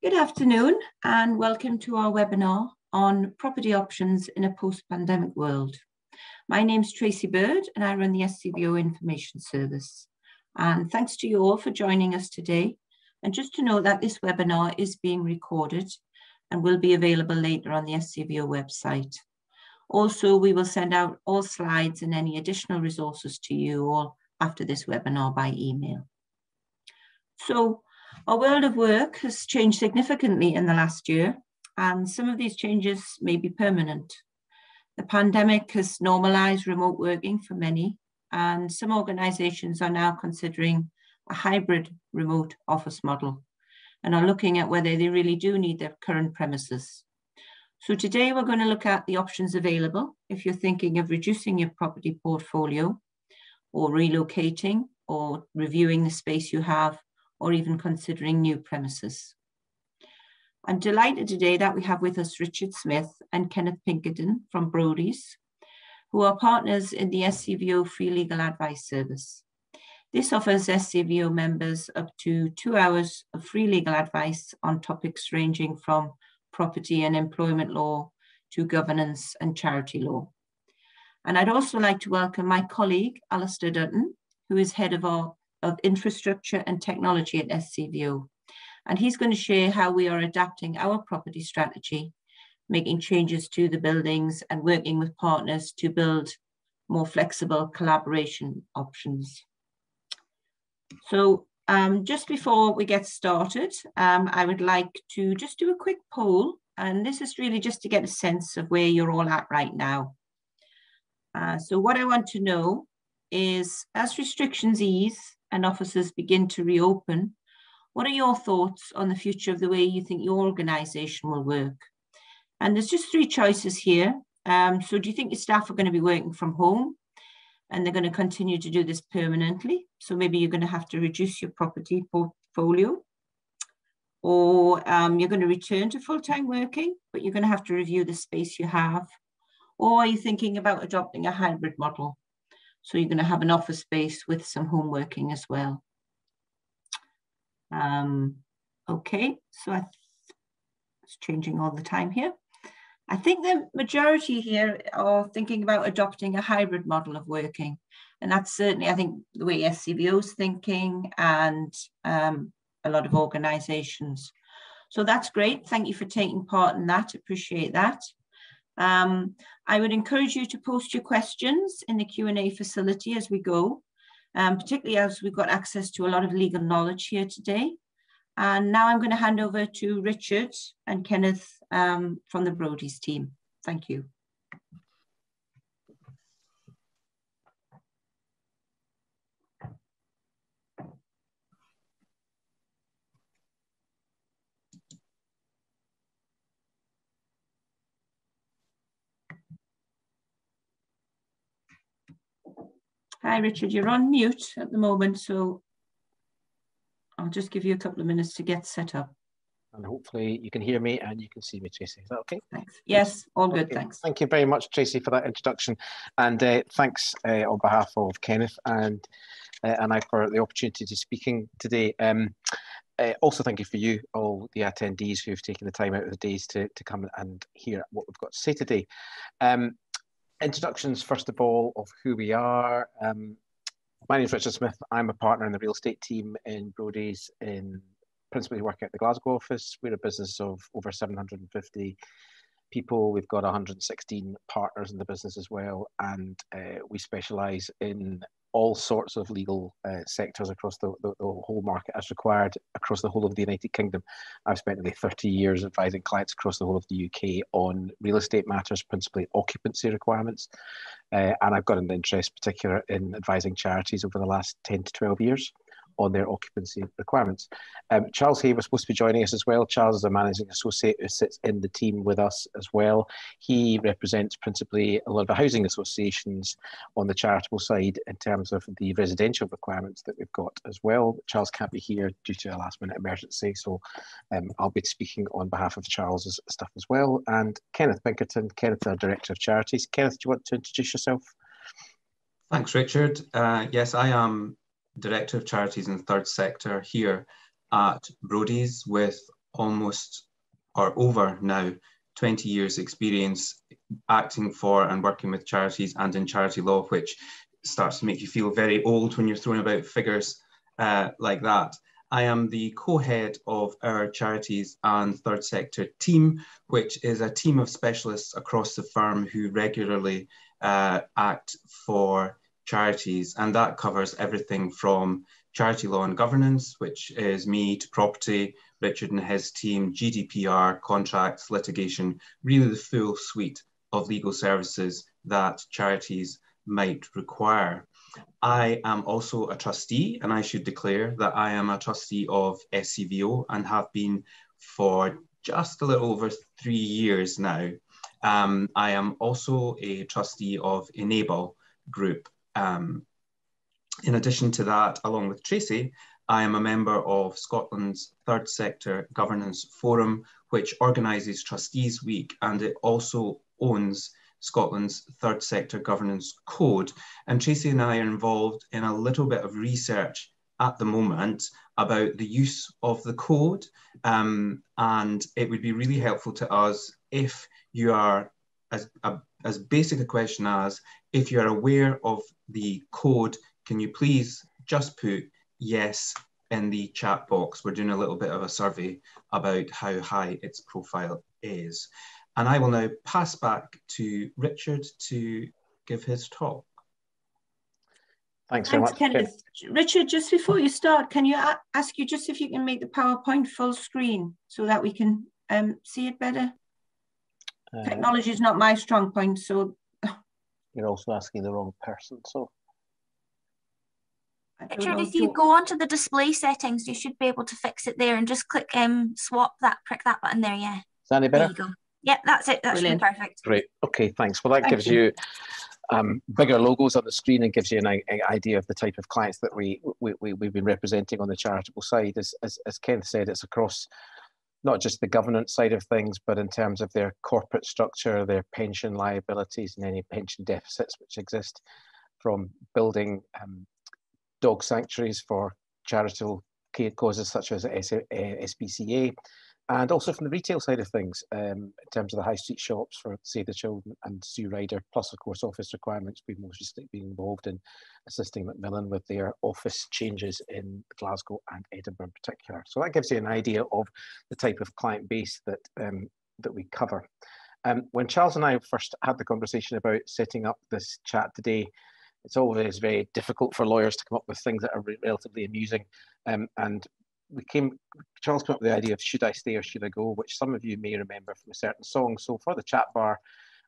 Good afternoon and welcome to our webinar on property options in a post-pandemic world. My name is Tracy Bird and I run the SCVO Information Service. And thanks to you all for joining us today. And just to know that this webinar is being recorded and will be available later on the SCVO website. Also, we will send out all slides and any additional resources to you all after this webinar by email. So our world of work has changed significantly in the last year, and some of these changes may be permanent. The pandemic has normalized remote working for many, and some organizations are now considering a hybrid remote office model and are looking at whether they really do need their current premises. So today we're going to look at the options available if you're thinking of reducing your property portfolio or relocating or reviewing the space you have or even considering new premises. I'm delighted today that we have with us Richard Smith and Kenneth Pinkerton from Brodies, who are partners in the SCVO Free Legal Advice Service. This offers SCVO members up to two hours of free legal advice on topics ranging from property and employment law to governance and charity law. And I'd also like to welcome my colleague, Alistair Dutton, who is head of our of Infrastructure and Technology at SCVO. And he's going to share how we are adapting our property strategy, making changes to the buildings and working with partners to build more flexible collaboration options. So um, just before we get started, um, I would like to just do a quick poll. And this is really just to get a sense of where you're all at right now. Uh, so what I want to know is as restrictions ease and offices begin to reopen, what are your thoughts on the future of the way you think your organisation will work? And there's just three choices here. Um, so do you think your staff are going to be working from home and they're going to continue to do this permanently? So maybe you're going to have to reduce your property portfolio or um, you're going to return to full-time working, but you're going to have to review the space you have. Or are you thinking about adopting a hybrid model? So you're going to have an office space with some home working as well. Um, okay, so I it's changing all the time here. I think the majority here are thinking about adopting a hybrid model of working. And that's certainly, I think, the way SCVO is thinking and um, a lot of organizations. So that's great. Thank you for taking part in that. Appreciate that. Um, I would encourage you to post your questions in the Q&A facility as we go, um, particularly as we've got access to a lot of legal knowledge here today. And now I'm going to hand over to Richard and Kenneth um, from the Brodies team. Thank you. Hi, Richard, you're on mute at the moment, so I'll just give you a couple of minutes to get set up. And hopefully you can hear me and you can see me, Tracy. Is that okay? Thanks. Yes, all good, okay. thanks. Thank you very much, Tracy, for that introduction. And uh, thanks uh, on behalf of Kenneth and uh, and I for the opportunity to speaking today. Um, uh, also, thank you for you, all the attendees who've taken the time out of the days to, to come and hear what we've got to say today. Um, introductions, first of all, of who we are. Um, my name is Richard Smith. I'm a partner in the real estate team in Brodies, in principally working at the Glasgow office. We're a business of over 750 people. We've got 116 partners in the business as well, and uh, we specialise in all sorts of legal uh, sectors across the, the, the, whole market as required across the whole of the United Kingdom. I've spent nearly 30 years advising clients across the whole of the UK on real estate matters, principally occupancy requirements. Uh, and I've got an interest particular in advising charities over the last 10 to 12 years on their occupancy requirements. Um, Charles Hay was supposed to be joining us as well. Charles is a managing associate who sits in the team with us as well. He represents principally a lot of the housing associations on the charitable side in terms of the residential requirements that we've got as well. Charles can't be here due to a last minute emergency, so um, I'll be speaking on behalf of Charles's stuff as well. And Kenneth Pinkerton, Kenneth, our Director of Charities. Kenneth, do you want to introduce yourself? Thanks, Richard. Uh, yes, I am Director of Charities in the Third Sector here at Brodies with almost or over now 20 years experience acting for and working with charities and in charity law, which starts to make you feel very old when you're throwing about figures uh, like that. I am the co-head of our charities and third sector team, which is a team of specialists across the firm who regularly uh, act for charities. And that covers everything from charity law and governance, which is me to property, Richard and his team, GDPR, contracts, litigation, really the full suite of legal services that charities might require. I am also a trustee, and I should declare that I am a trustee of SCVO and have been for just a little over three years now. Um, I am also a trustee of Enable Group. Um, in addition to that, along with Tracy, I am a member of Scotland's Third Sector Governance Forum, which organises Trustees Week, and it also owns Scotland's Third Sector Governance Code. And Tracy and I are involved in a little bit of research at the moment about the use of the code. Um, and it would be really helpful to us if you are as, a, as basic a question as if you are aware of the code, can you please just put yes in the chat box? We're doing a little bit of a survey about how high its profile is. And I will now pass back to Richard to give his talk. Thanks very much. Kenneth. Richard, just before you start, can you ask you just if you can make the PowerPoint full screen so that we can um, see it better? Uh, Technology is not my strong point, so. You're also asking the wrong person, so. Richard, if you go onto the display settings, you should be able to fix it there and just click um swap that, prick that button there, yeah. Is that any better? There you go. Yeah, that's it. That's really perfect. Great. Okay, thanks. Well, that Thank gives you, you um, bigger logos on the screen and gives you an, an, idea of the type of clients that we, we, we, we've been representing on the charitable side. As, as, as Ken said, it's across not just the governance side of things, but in terms of their corporate structure, their pension liabilities, and any pension deficits which exist from building um, dog sanctuaries for charitable causes such as SPCA, and also from the retail side of things, um, in terms of the high street shops for Save the Children and Sue Ryder, plus of course office requirements. We've most recently been involved in assisting Macmillan with their office changes in Glasgow and Edinburgh in particular. So that gives you an idea of the type of client base that um, that we cover. Um, when Charles and I first had the conversation about setting up this chat today, it's always very difficult for lawyers to come up with things that are relatively amusing. Um, and we came, Charles came up with the idea of should I stay or should I go, which some of you may remember from a certain song. So for the chat bar,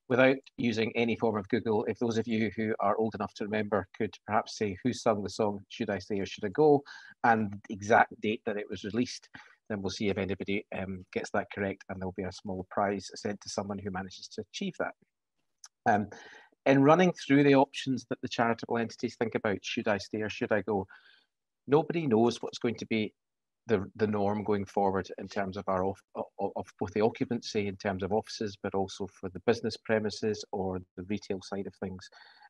without using any form of Google, if those of you who are old enough to remember could perhaps say who sung the song Should I Stay or Should I Go and the exact date that it was released, then we'll see if anybody um, gets that correct and there'll be a small prize sent to someone who manages to achieve that. Um, in running through the options that the charitable entities think about, should I stay or should I go, nobody knows what's going to be the, the norm going forward in terms of our of, of both the occupancy in terms of offices, but also for the business premises or the retail side of things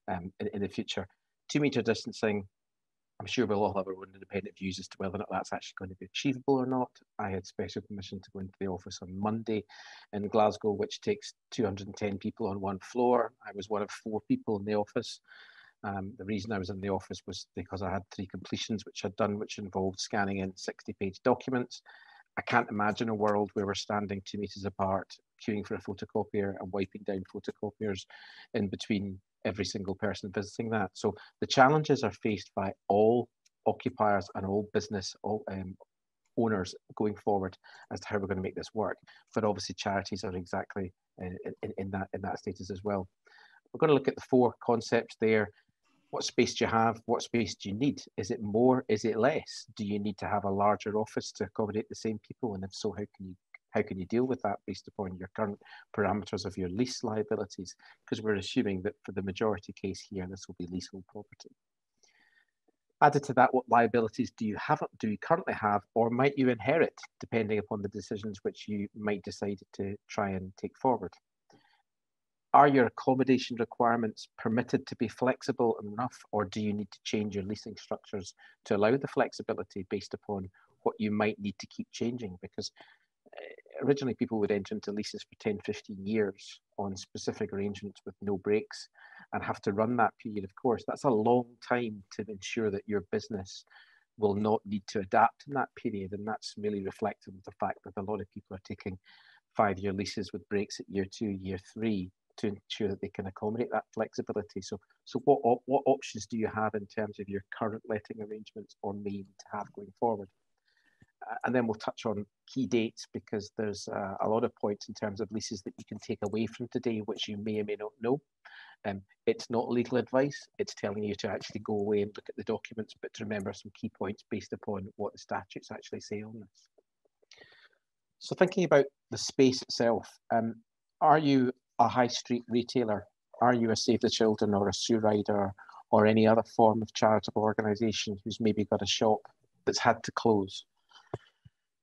um, in, in the future. Two meter distancing, I'm sure we'll all have our own independent views as to whether or not that's actually going to be achievable or not. I had special permission to go into the office on Monday in Glasgow, which takes 210 people on one floor. I was one of four people in the office. Um, the reason I was in the office was because I had three completions which I'd done, which involved scanning in 60 page documents. I can't imagine a world where we're standing two meters apart, queuing for a photocopier and wiping down photocopiers in between every single person visiting that. So the challenges are faced by all occupiers and all business all, um, owners going forward as to how we're going to make this work. But obviously charities are exactly in, in, in that in that status as well. We're going to look at the four concepts there what space do you have? What space do you need? Is it more? Is it less? Do you need to have a larger office to accommodate the same people? And if so, how can you how can you deal with that based upon your current parameters of your lease liabilities? Because we're assuming that for the majority case here, this will be leasehold property. Added to that, what liabilities do you have? Do you currently have, or might you inherit, depending upon the decisions which you might decide to try and take forward? Are your accommodation requirements permitted to be flexible enough or do you need to change your leasing structures to allow the flexibility based upon what you might need to keep changing because eh, originally people would enter into leases for 10, 15 years on specific arrangements with no breaks and have to run that period. Of course, that's a long time to ensure that your business will not need to adapt in that period. And that's really reflective of the fact that a lot of people are taking five year leases with breaks at year two, year three to ensure that they can accommodate that flexibility. So, so what, what options do you have in terms of your current letting arrangements or may to have going forward? Uh, and then we'll touch on key dates because there's uh, a lot of points in terms of leases that you can take away from today, which you may or may not know. Um, it's not legal advice. It's telling you to actually go away and look at the documents, but to remember some key points based upon what the statutes actually say on this. So thinking about the space itself, um, are you a high street retailer? Are you a Save the Children or a Sue Ryder or any other form of charitable organisation who's maybe got a shop that's had to close?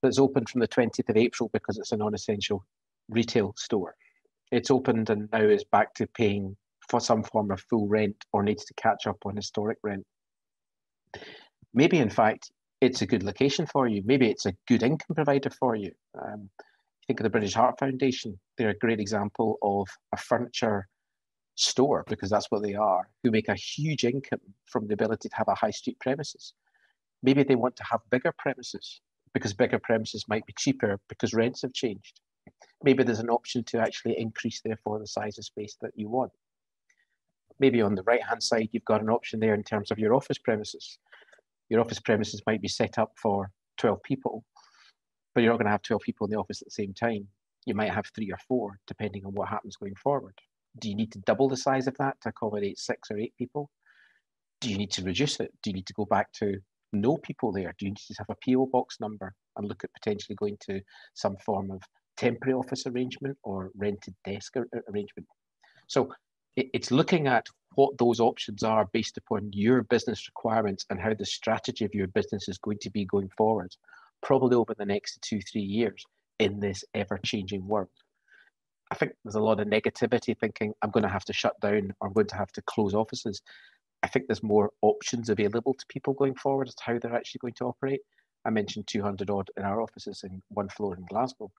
That's opened from the 20th of April because it's a non-essential retail store. It's opened and now is back to paying for some form of full rent or needs to catch up on historic rent. Maybe, in fact, it's a good location for you. Maybe it's a good income provider for you. Um, think of the British Heart Foundation. They're a great example of a furniture store because that's what they are, who make a huge income from the ability to have a high street premises. Maybe they want to have bigger premises because bigger premises might be cheaper because rents have changed. Maybe there's an option to actually increase, therefore, the size of space that you want maybe on the right hand side, you've got an option there in terms of your office premises. Your office premises might be set up for 12 people, but you're not going to have 12 people in the office at the same time. You might have three or four, depending on what happens going forward. Do you need to double the size of that to accommodate six or eight people? Do you need to reduce it? Do you need to go back to no people there? Do you need to have a PO box number and look at potentially going to some form of temporary office arrangement or rented desk arrangement? So it's looking at what those options are based upon your business requirements and how the strategy of your business is going to be going forward, probably over the next two, three years in this ever changing world. I think there's a lot of negativity thinking I'm going to have to shut down or I'm going to have to close offices. I think there's more options available to people going forward as to how they're actually going to operate. I mentioned 200 odd in our offices in one floor in Glasgow.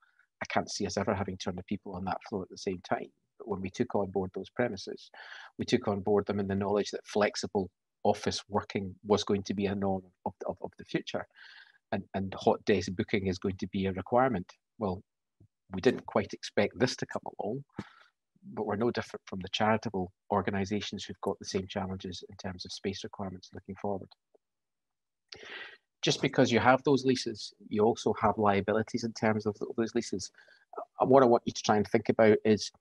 I can't see us ever having 200 people on that floor at the same time But when we took on board those premises, we took on board them in the knowledge that flexible office working was going to be a norm of, of, of the future and, and hot desk booking is going to be a requirement. Well, we didn't quite expect this to come along, but we're no different from the charitable organisations who've got the same challenges in terms of space requirements looking forward. Just because you have those leases, you also have liabilities in terms of those leases. Uh, what I want you to try and think about is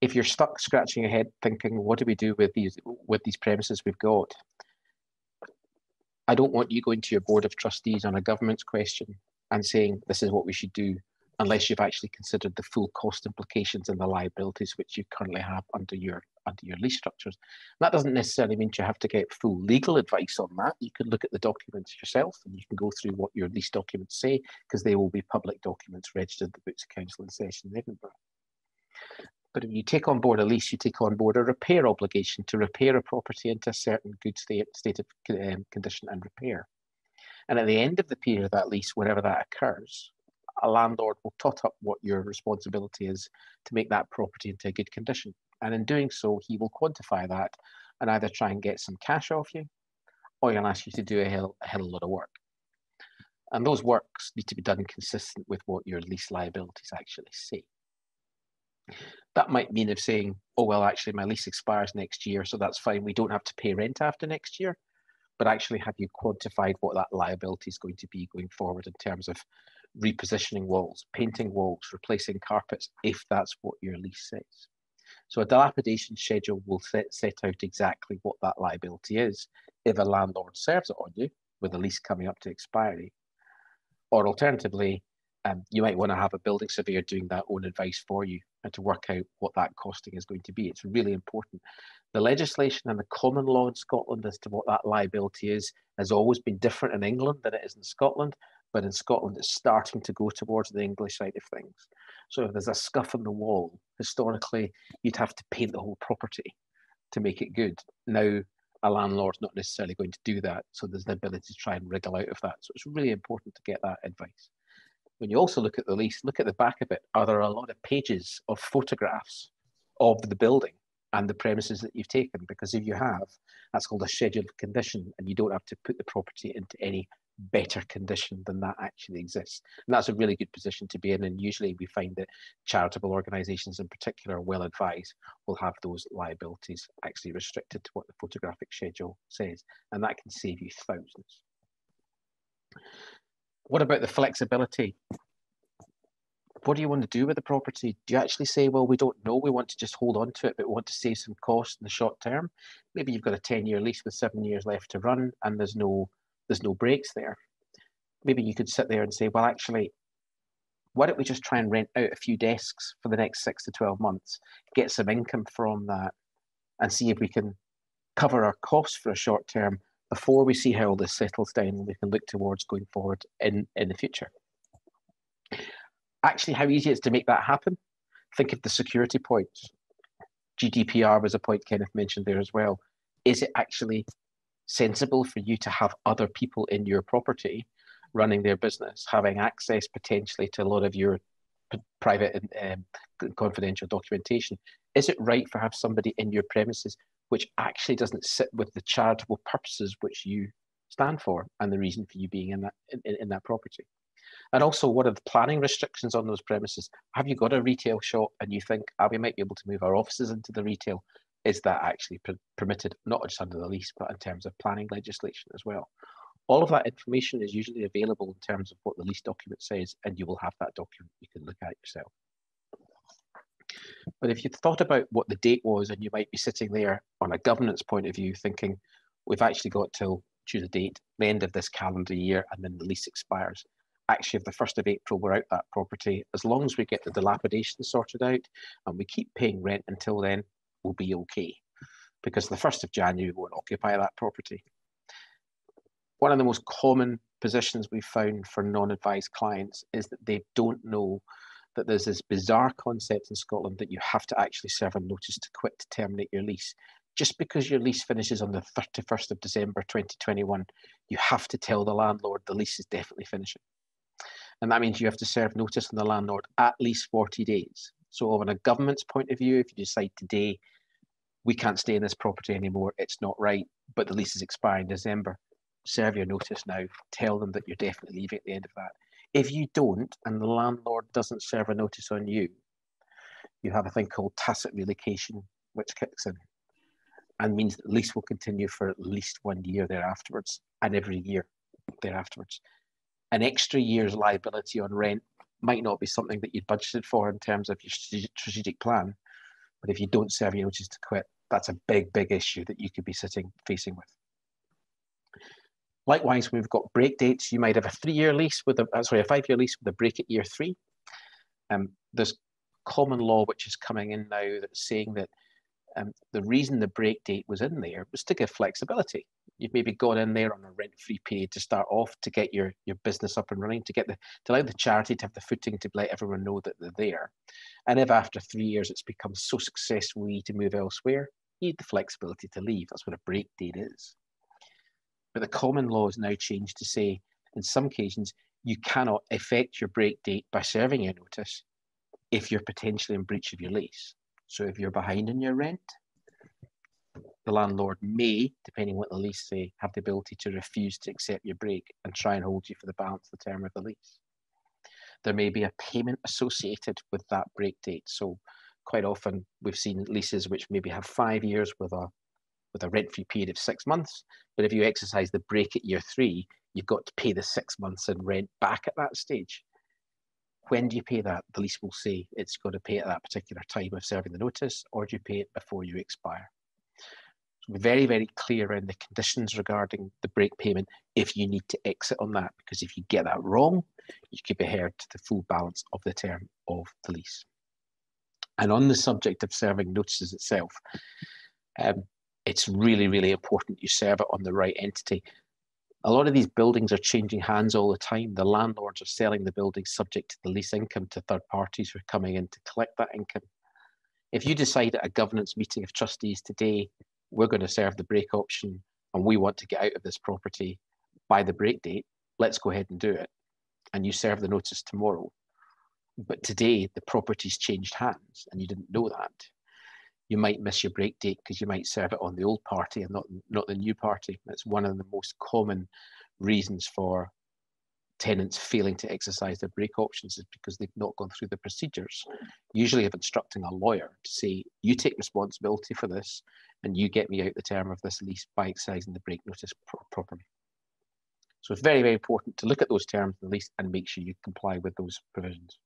if you're stuck scratching your head thinking, what do we do with these with these premises we've got? I don't want you going to your board of trustees on a government's question and saying this is what we should do unless you've actually considered the full cost implications and the liabilities which you currently have under your under your lease structures. And that doesn't necessarily mean you have to get full legal advice on that. You can look at the documents yourself and you can go through what your lease documents say because they will be public documents registered at the Books Council in session in Edinburgh. But if you take on board a lease, you take on board a repair obligation to repair a property into a certain good state, state of um, condition and repair. And at the end of the period of that lease, whenever that occurs, a landlord will tot up what your responsibility is to make that property into a good condition. And in doing so, he will quantify that and either try and get some cash off you, or he'll ask you to do a hell, a hell of a lot of work. And those works need to be done consistent with what your lease liabilities actually say. That might mean of saying, oh, well, actually, my lease expires next year, so that's fine. We don't have to pay rent after next year. But actually, have you quantified what that liability is going to be going forward in terms of repositioning walls, painting walls, replacing carpets, if that's what your lease says? So a dilapidation schedule will set, set out exactly what that liability is if a landlord serves it on you with a lease coming up to expiry. Or alternatively, um, you might want to have a building surveyor doing that own advice for you and to work out what that costing is going to be. It's really important. The legislation and the common law in Scotland as to what that liability is has always been different in England than it is in Scotland, but in Scotland it's starting to go towards the English side of things. So if there's a scuff in the wall, historically you'd have to paint the whole property to make it good. Now a landlord's not necessarily going to do that, so there's the ability to try and wriggle out of that. So it's really important to get that advice. When you also look at the lease, look at the back of it. Are there a lot of pages of photographs of the building and the premises that you've taken? Because if you have, that's called a scheduled condition, and you don't have to put the property into any better condition than that actually exists. And that's a really good position to be in. And usually we find that charitable organisations in particular, well advised, will have those liabilities actually restricted to what the photographic schedule says. And that can save you thousands. What about the flexibility? What do you want to do with the property? Do you actually say, well, we don't know, we want to just hold on to it, but we want to save some cost in the short term? Maybe you've got a 10 year lease with seven years left to run and there's no there's no breaks there. Maybe you could sit there and say, well, actually, why don't we just try and rent out a few desks for the next six to 12 months, get some income from that, and see if we can cover our costs for a short term before we see how all this settles down and we can look towards going forward in, in the future. Actually, how easy it is to make that happen? Think of the security points. GDPR was a point Kenneth mentioned there as well. Is it actually sensible for you to have other people in your property running their business, having access potentially to a lot of your private and um, confidential documentation? Is it right for have somebody in your premises which actually doesn't sit with the charitable purposes which you stand for and the reason for you being in that in, in that property? And also, what are the planning restrictions on those premises? Have you got a retail shop and you think, ah, we might be able to move our offices into the retail? is that actually permitted, not just under the lease, but in terms of planning legislation as well? All of that information is usually available in terms of what the lease document says, and you will have that document you can look at yourself. But if you thought about what the date was, and you might be sitting there on a governance point of view thinking, we've actually got till choose a date, the end of this calendar year, and then the lease expires. Actually, if the 1st of April we're out that property, as long as we get the dilapidation sorted out and we keep paying rent until then, we'll be okay because the 1st of January won't occupy that property. One of the most common positions we've found for non-advised clients is that they don't know that there's this bizarre concept in Scotland that you have to actually serve a notice to quit to terminate your lease. Just because your lease finishes on the 31st of December 2021, you have to tell the landlord the lease is definitely finishing. And that means you have to serve notice on the landlord at least 40 days. So, on a government's point of view, if you decide today we can't stay in this property anymore, it's not right, but the lease is expiring December, serve your notice now. Tell them that you're definitely leaving at the end of that. If you don't, and the landlord doesn't serve a notice on you, you have a thing called tacit relocation, which kicks in and means that the lease will continue for at least one year thereafterwards and every year thereafterwards. An extra year's liability on rent might not be something that you'd budgeted for in terms of your strategic plan. But if you don't serve your notice to quit, that's a big, big issue that you could be sitting facing with. Likewise, we've got break dates. You might have a three-year lease with a uh, sorry, a five-year lease with a break at year three. Um, there's common law which is coming in now that's saying that um, the reason the break date was in there was to give flexibility. You've maybe gone in there on a rent-free period to start off to get your, your business up and running, to get the to allow the charity to have the footing to let everyone know that they're there. And if after three years it's become so successful you need to move elsewhere, you need the flexibility to leave. That's what a break date is. But the common law is now changed to say, in some occasions, you cannot effect your break date by serving your notice if you're potentially in breach of your lease. So if you're behind in your rent, the landlord may, depending on what the lease say, have the ability to refuse to accept your break and try and hold you for the balance of the term of the lease. There may be a payment associated with that break date. So quite often we've seen leases which maybe have five years with a with a rent-free period of six months. But if you exercise the break at year three, you've got to pay the six months in rent back at that stage when do you pay that? The lease will say it's got to pay at that particular time of serving the notice, or do you pay it before you expire? So very, very clear around the conditions regarding the break payment if you need to exit on that, because if you get that wrong, you could be held to the full balance of the term of the lease. And on the subject of serving notices itself, um, it's really, really important you serve it on the right entity a lot of these buildings are changing hands all the time. The landlords are selling the buildings subject to the lease income to third parties who are coming in to collect that income. If you decide at a governance meeting of trustees today, we're going to serve the break option and we want to get out of this property by the break date, let's go ahead and do it. and you serve the notice tomorrow, but today the property's changed hands and you didn't know that, you might miss your break date because you might serve it on the old party and not not the new party. That's one of the most common reasons for tenants failing to exercise their break options is because they've not gone through the procedures, usually of instructing a lawyer to say, you take responsibility for this and you get me out the term of this lease by exercising the break notice pro properly. So it's very, very important to look at those terms of the lease and make sure you comply with those provisions.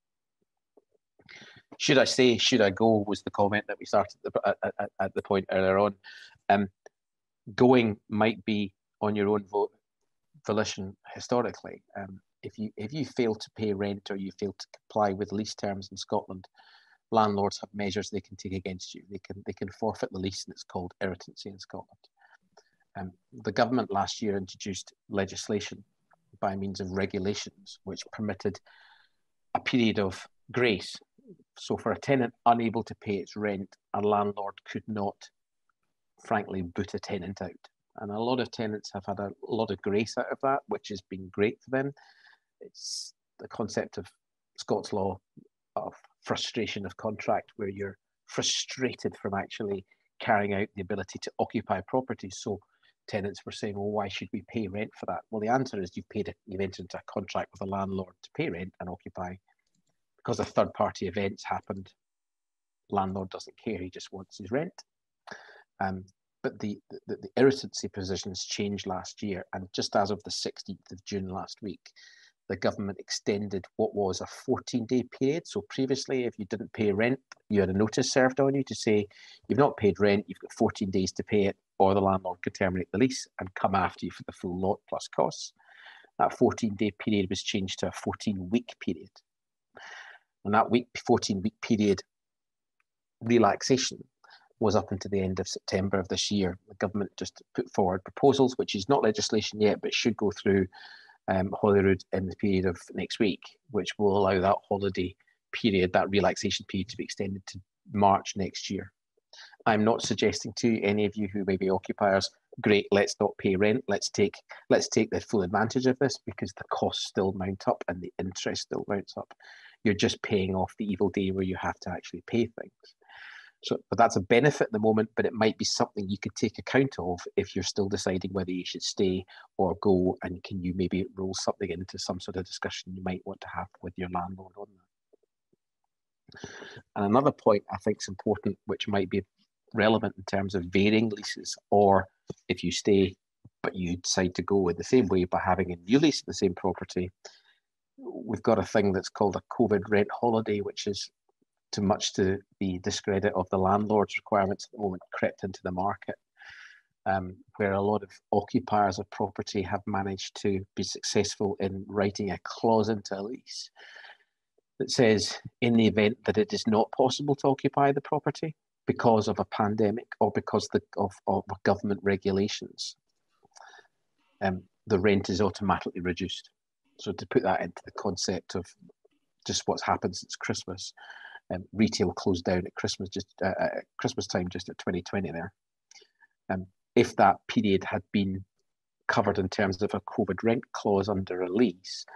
Should I stay? Should I go? Was the comment that we started at, at, at the point earlier on. Um, going might be on your own vote, volition historically. Um, if you if you fail to pay rent or you fail to comply with lease terms in Scotland, landlords have measures they can take against you. They can they can forfeit the lease, and it's called irritancy in Scotland. Um, the government last year introduced legislation by means of regulations which permitted a period of grace so for a tenant unable to pay its rent, a landlord could not, frankly, boot a tenant out. And a lot of tenants have had a lot of grace out of that, which has been great for them. It's the concept of Scots law of frustration of contract, where you're frustrated from actually carrying out the ability to occupy properties. So tenants were saying, well, why should we pay rent for that? Well, the answer is you've paid, a, you've entered into a contract with a landlord to pay rent and occupy because of third party events happened, landlord doesn't care, he just wants his rent. Um, but the, the, the irritancy positions changed last year, and just as of the 16th of June last week, the government extended what was a 14 day period. So previously, if you didn't pay rent, you had a notice served on you to say you've not paid rent, you've got 14 days to pay it, or the landlord could terminate the lease and come after you for the full lot plus costs. That 14 day period was changed to a 14 week period and that week 14 week period relaxation was up until the end of September of this year. The government just put forward proposals, which is not legislation yet, but should go through um, Holyrood in the period of next week, which will allow that holiday period, that relaxation period, to be extended to March next year. I'm not suggesting to any of you who may be occupiers, great, let's not pay rent. Let's take let's take the full advantage of this because the costs still mount up and the interest still mounts up you're just paying off the evil day where you have to actually pay things. So, but that's a benefit at the moment, but it might be something you could take account of if you're still deciding whether you should stay or go, and can you maybe roll something into some sort of discussion you might want to have with your landlord on that. And another point I think is important, which might be relevant in terms of varying leases, or if you stay but you decide to go in the same way by having a new lease in the same property, we've got a thing that's called a COVID rent holiday, which is too much to the discredit of the landlord's requirements at the moment crept into the market, um, where a lot of occupiers of property have managed to be successful in writing a clause into a lease that says in the event that it is not possible to occupy the property because of a pandemic or because the, of, of government regulations, um, the rent is automatically reduced. So to put that into the concept of just what's happened since Christmas, um, retail closed down at Christmas just uh, uh at Christmas time, just at 2020 there. Um, if that period had been covered in terms of a COVID rent clause under a lease,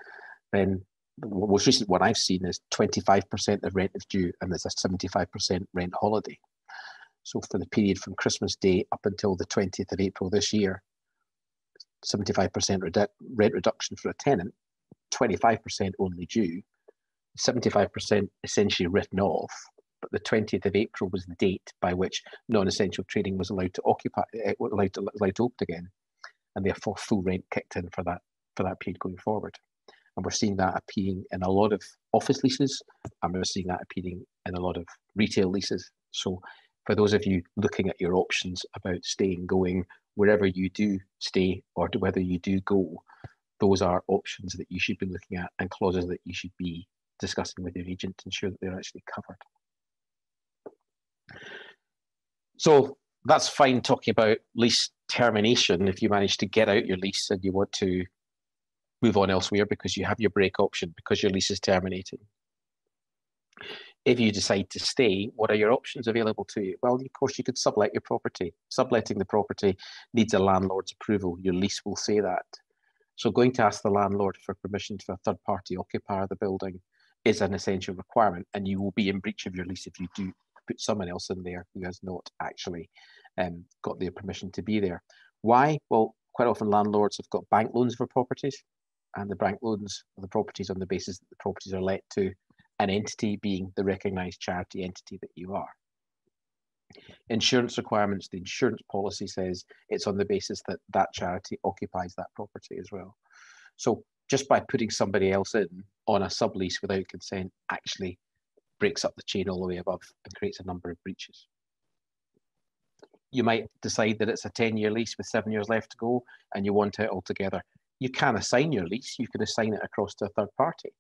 then the most recent one I've seen is 25% of rent is due and there's a 75% rent holiday. So for the period from Christmas Day up until the 20th of April this year, 75% redu- rent reduction for a tenant 25% only due, 75% essentially written off, but the 20th of April was the date by which non-essential trading was allowed to occupy, uh, allowed to, allowed to open again, and therefore full rent kicked in for that for that period going forward. And we're seeing that appearing in a lot of office leases, and we're seeing that appearing in a lot of retail leases. So for those of you looking at your options about staying, going, wherever you do stay or whether you do go, those are options that you should be looking at and clauses that you should be discussing with your agent to ensure that they're actually covered. So that's fine talking about lease termination if you manage to get out your lease and you want to move on elsewhere because you have your break option because your lease is terminating. If you decide to stay, what are your options available to you? Well, of course, you could sublet your property. Subletting the property needs a landlord's approval. Your lease will say that. So going to ask the landlord for permission for a third party occupier of the building is an essential requirement and you will be in breach of your lease if you do put someone else in there who has not actually um, got their permission to be there. Why? Well, quite often landlords have got bank loans for properties and the bank loans are the properties on the basis that the properties are let to an entity being the recognised charity entity that you are. Insurance requirements, the insurance policy says it's on the basis that that charity occupies that property as well. So just by putting somebody else in on a sublease without consent actually breaks up the chain all the way above and creates a number of breaches. You might decide that it's a 10 year lease with seven years left to go and you want it altogether. You can assign your lease, you can assign it across to a third party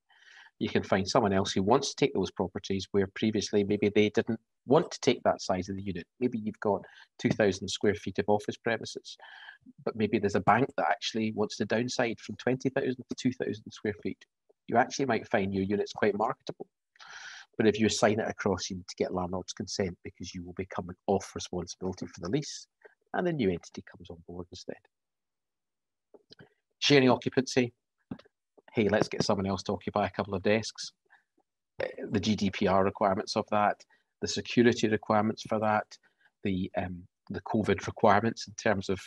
you can find someone else who wants to take those properties where previously maybe they didn't want to take that size of the unit. Maybe you've got 2,000 square feet of office premises, but maybe there's a bank that actually wants to downside from 20,000 to 2,000 square feet. You actually might find your unit's quite marketable. But if you assign it across, you need to get landlord's consent because you will be coming off responsibility for the lease and the new entity comes on board instead. Sharing occupancy, hey, let's get someone else to occupy a couple of desks. The GDPR requirements of that, the security requirements for that, the um, the COVID requirements in terms of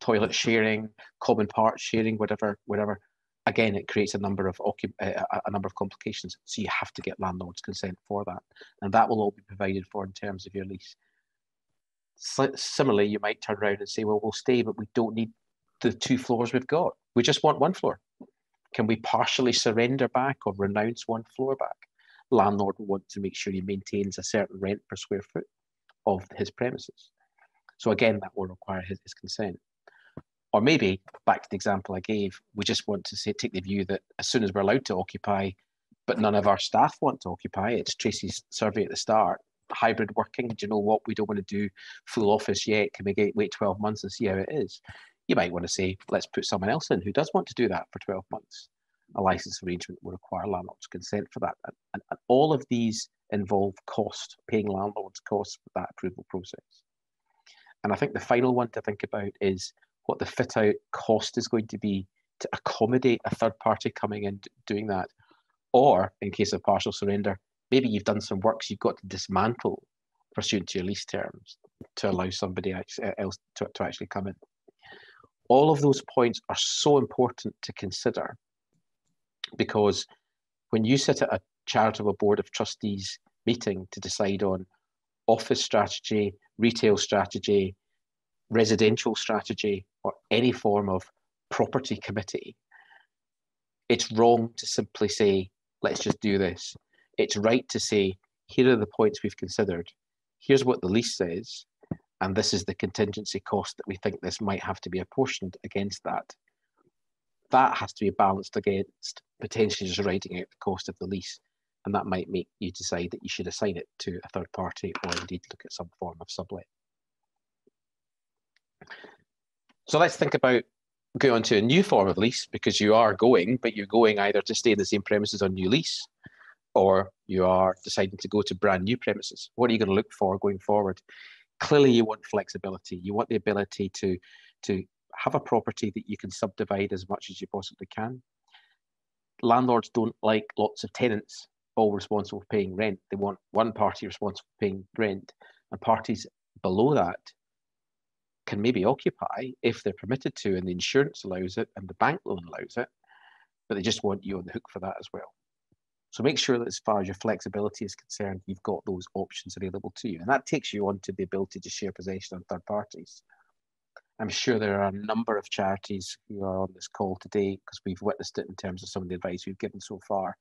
toilet sharing, common parts sharing, whatever, whatever. Again, it creates a number of uh, a number of complications. So you have to get landlord's consent for that, and that will all be provided for in terms of your lease. similarly, you might turn around and say, "Well, we'll stay, but we don't need the two floors we've got. We just want one floor." Can we partially surrender back or renounce one floor back? Landlord will want to make sure he maintains a certain rent per square foot of his premises. So again, that will require his, his consent. Or maybe, back to the example I gave, we just want to say, take the view that as soon as we're allowed to occupy, but none of our staff want to occupy, it's Tracy's survey at the start, hybrid working, do you know what, we don't want to do full office yet, can we get, wait 12 months and see how it is? You might want to say, let's put someone else in who does want to do that for 12 months. A license arrangement will require landlord's consent for that. And, and, all of these involve cost, paying landlords costs for that approval process. And I think the final one to think about is what the fit out cost is going to be to accommodate a third party coming in doing that. Or in case of partial surrender, maybe you've done some works you've got to dismantle pursuant to your lease terms to allow somebody else to, to actually come in all of those points are so important to consider because when you sit at a charitable board of trustees meeting to decide on office strategy, retail strategy, residential strategy, or any form of property committee, it's wrong to simply say, let's just do this. It's right to say, here are the points we've considered. Here's what the lease says and this is the contingency cost that we think this might have to be apportioned against that. That has to be balanced against potentially just writing out the cost of the lease, and that might make you decide that you should assign it to a third party or indeed look at some form of sublet. So let's think about going on to a new form of lease because you are going, but you're going either to stay in the same premises on new lease or you are deciding to go to brand new premises. What are you going to look for going forward? Clearly you want flexibility. You want the ability to, to have a property that you can subdivide as much as you possibly can. Landlords don't like lots of tenants all responsible for paying rent. They want one party responsible for paying rent, and parties below that can maybe occupy if they're permitted to, and the insurance allows it, and the bank loan allows it, but they just want you on the hook for that as well. So make sure that as far as your flexibility is concerned, you've got those options available to you. And that takes you on to the ability to share possession on third parties. I'm sure there are a number of charities who are on this call today, because we've witnessed it in terms of some of the advice we've given so far,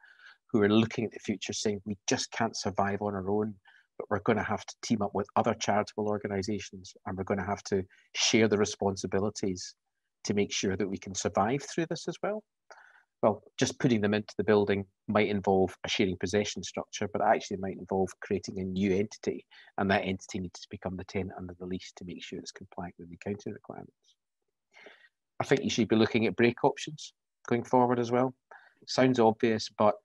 who are looking at the future saying we just can't survive on our own, but we're going to have to team up with other charitable organizations and we're going to have to share the responsibilities to make sure that we can survive through this as well well, just putting them into the building might involve a sharing possession structure, but actually might involve creating a new entity, and that entity needs to become the tenant under the lease to make sure it's compliant with the accounting requirements. I think you should be looking at break options going forward as well. Sounds obvious, but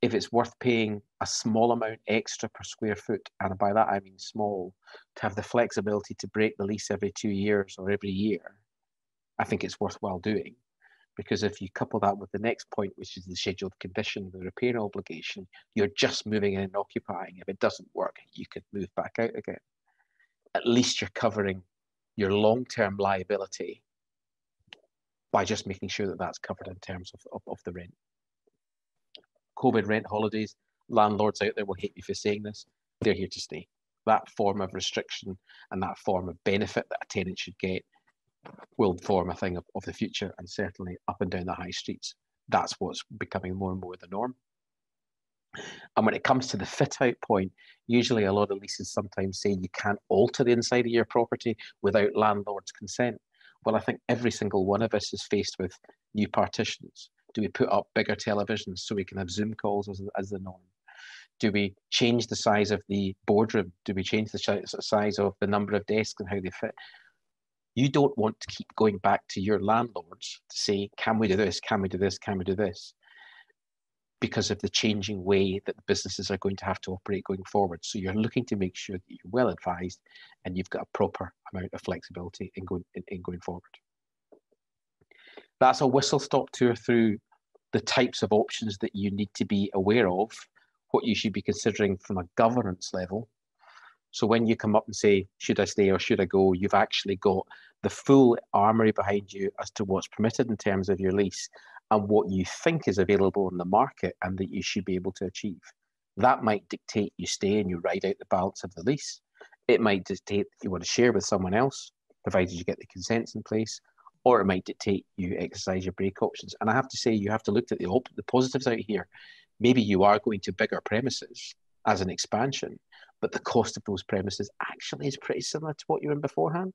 if it's worth paying a small amount extra per square foot, and by that I mean small, to have the flexibility to break the lease every two years or every year, I think it's worthwhile doing Because if you couple that with the next point, which is the scheduled condition, the repair obligation, you're just moving in and occupying. If it doesn't work, you could move back out again. At least you're covering your long-term liability by just making sure that that's covered in terms of, of, of the rent. COVID rent holidays, landlords out there will hate me for saying this, they're here to stay. That form of restriction and that form of benefit that a tenant should get will form a thing of, of the future and certainly up and down the high streets. That's what's becoming more and more the norm. And when it comes to the fit out point, usually a lot of leases sometimes say you can't alter the inside of your property without landlord's consent. Well, I think every single one of us is faced with new partitions. Do we put up bigger televisions so we can have Zoom calls as, as the norm? Do we change the size of the boardroom? Do we change the size of the number of desks and how they fit? You don't want to keep going back to your landlords to say, can we do this? Can we do this? Can we do this? Because of the changing way that the businesses are going to have to operate going forward. So you're looking to make sure that you're well advised and you've got a proper amount of flexibility in going, in, in going forward. That's a whistle stop tour through the types of options that you need to be aware of, what you should be considering from a governance level. So when you come up and say, should I stay or should I go, you've actually got the full armory behind you as to what's permitted in terms of your lease and what you think is available in the market and that you should be able to achieve. That might dictate you stay and you ride out the balance of the lease. It might dictate that you want to share with someone else, provided you get the consents in place, or it might dictate you exercise your break options. And I have to say, you have to look at the, op- the positives out here. Maybe you are going to bigger premises as an expansion, but the cost of those premises actually is pretty similar to what you were in beforehand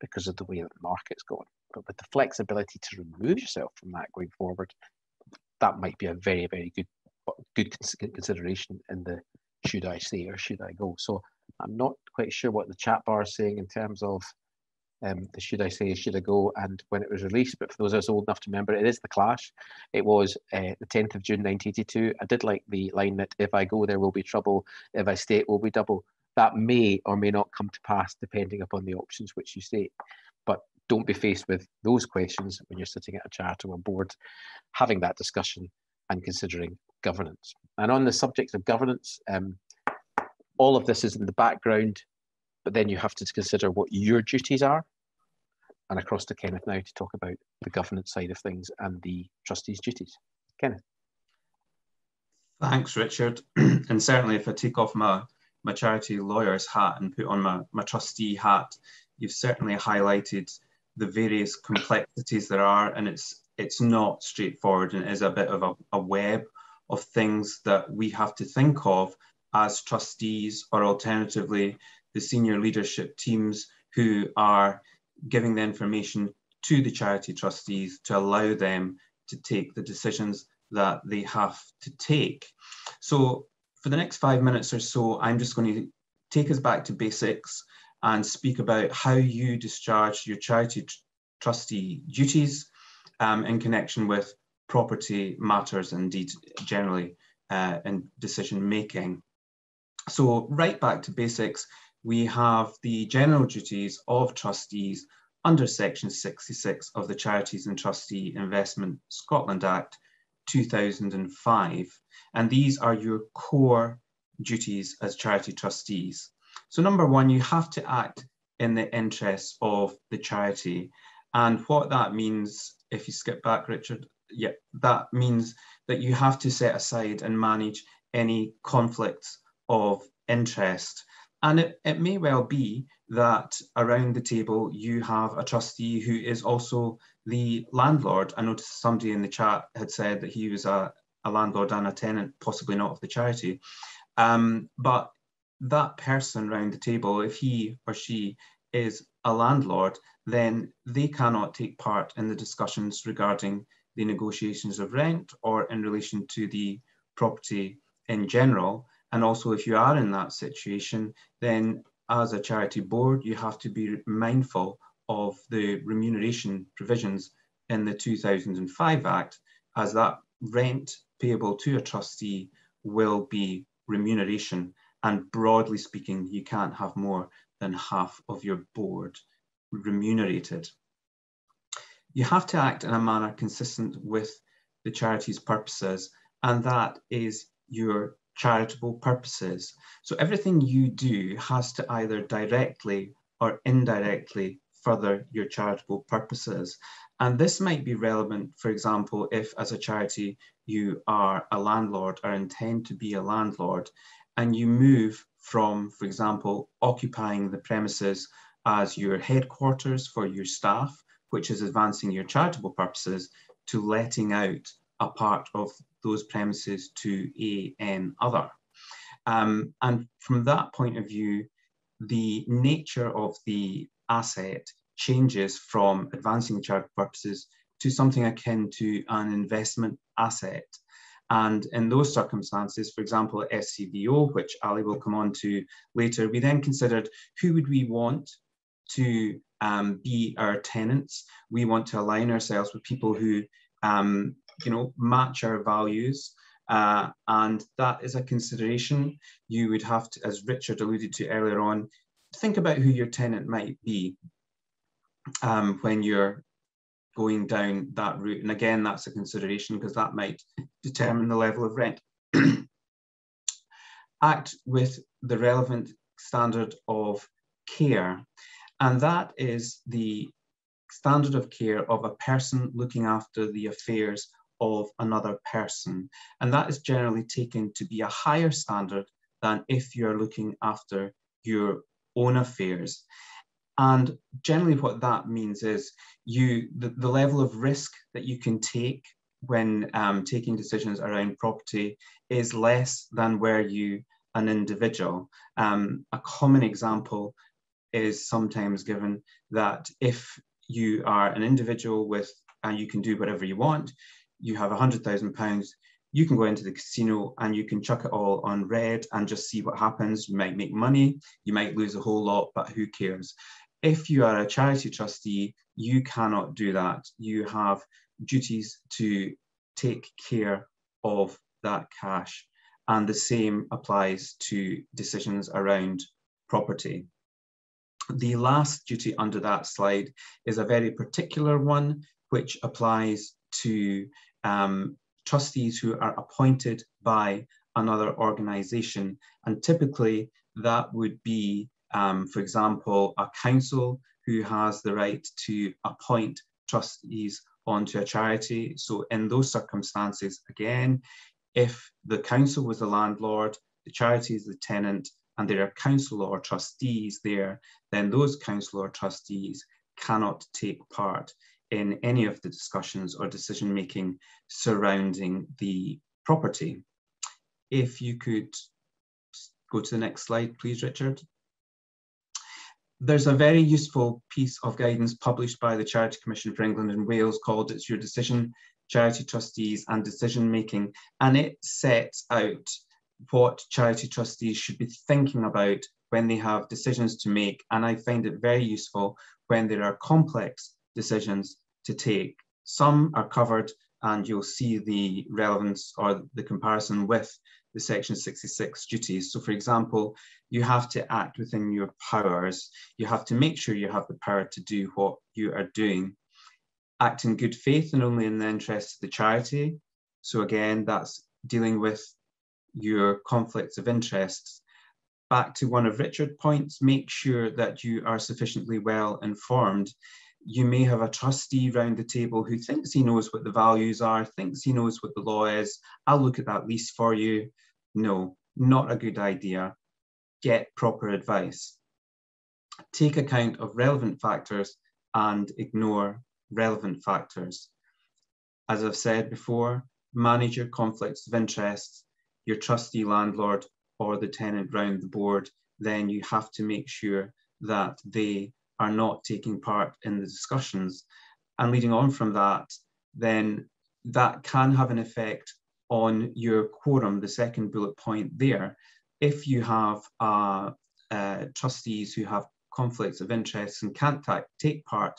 because of the way that the market's going. But with the flexibility to remove yourself from that going forward, that might be a very, very good good consideration in the should I stay or should I go. So I'm not quite sure what the chat bar is saying in terms of um, the should I say, should I go, and when it was released. But for those of us old enough to remember, it is The Clash. It was uh, the 10th of June 1982. I did like the line that if I go, there will be trouble. If I stay, it will be double. That may or may not come to pass depending upon the options which you state. But don't be faced with those questions when you're sitting at a chat or a board, having that discussion and considering governance. And on the subject of governance, um, all of this is in the background, but then you have to consider what your duties are. And across to Kenneth now to talk about the governance side of things and the trustees' duties. Kenneth. Thanks, Richard. and certainly, if I take off my, my charity lawyer's hat and put on my, my trustee hat, you've certainly highlighted the various complexities there are, and it's it's not straightforward, and it is a bit of a, a web of things that we have to think of as trustees or alternatively the senior leadership teams who are giving the information to the charity trustees to allow them to take the decisions that they have to take. So for the next five minutes or so, I'm just going to take us back to basics and speak about how you discharge your charity tr trustee duties um, in connection with property matters indeed generally uh, in decision making. So right back to basics, we have the general duties of trustees under section 66 of the Charities and Trustee Investment Scotland Act 2005. And these are your core duties as charity trustees. So number one, you have to act in the interests of the charity. And what that means, if you skip back, Richard, yeah, that means that you have to set aside and manage any conflicts of interest. And it, it may well be that around the table you have a trustee who is also the landlord. I noticed somebody in the chat had said that he was a, a landlord and a tenant, possibly not of the charity. Um, but that person around the table, if he or she is a landlord, then they cannot take part in the discussions regarding the negotiations of rent or in relation to the property in general. And also, if you are in that situation, then as a charity board, you have to be mindful of the remuneration provisions in the 2005 Act, as that rent payable to a trustee will be remuneration. And broadly speaking, you can't have more than half of your board remunerated. you have to act in a manner consistent with the charity's purposes, and that is your charitable purposes. So everything you do has to either directly or indirectly further your charitable purposes. And this might be relevant, for example, if as a charity you are a landlord or intend to be a landlord and you move from, for example, occupying the premises as your headquarters for your staff, which is advancing your charitable purposes, to letting out a part of those premises to an other. Um, and from that point of view, the nature of the asset changes from advancing charitable purposes to something akin to an investment asset. And in those circumstances, for example, SCVO, which Ali will come on to later, we then considered who would we want to um, be our tenants. We want to align ourselves with people who, um, you know, match our values. Uh, and that is a consideration you would have to, as Richard alluded to earlier on, think about who your tenant might be um, when you're going down that route. And again, that's a consideration because that might determine the level of rent. Act with the relevant standard of care. And that is the standard of care of a person looking after the affairs of another person. And that is generally taken to be a higher standard than if you're looking after your own affairs. And generally what that means is you the, the level of risk that you can take when um, taking decisions around property is less than where you an individual. Um, a common example is sometimes given that if you are an individual with and you can do whatever you want, you have a hundred thousand pounds, you can go into the casino and you can chuck it all on red and just see what happens. You might make money, you might lose a whole lot, but who cares? If you are a charity trustee, you cannot do that. You have duties to take care of that cash. And the same applies to decisions around property. The last duty under that slide is a very particular one, which applies to um, trustees who are appointed by another organization. And typically that would be um, for example, a council who has the right to appoint trustees onto a charity. So in those circumstances, again, if the council was the landlord, the charity is the tenant, and there are council or trustees there, then those council or trustees cannot take part in any of the discussions or decision making surrounding the property. If you could go to the next slide, please, Richard there's a very useful piece of guidance published by the Charity Commission for England and Wales called It's Your Decision, Charity Trustees and Decision Making. And it sets out what charity trustees should be thinking about when they have decisions to make. And I find it very useful when there are complex decisions to take. Some are covered and you'll see the relevance or the comparison with the Section 66 duties. So, for example, you have to act within your powers. You have to make sure you have the power to do what you are doing. Act in good faith and only in the interest of the charity. So, again, that's dealing with your conflicts of interest. Back to one of Richard's points, make sure that you are sufficiently well informed you may have a trustee round the table who thinks he knows what the values are, thinks he knows what the law is. I'll look at that lease for you. No, not a good idea. Get proper advice. Take account of relevant factors and ignore relevant factors. As I've said before, manage your conflicts of interest, your trustee landlord or the tenant round the board, then you have to make sure that they are not taking part in the discussions. And leading on from that, then that can have an effect on your quorum, the second bullet point there. If you have uh, uh, trustees who have conflicts of interest and can't take part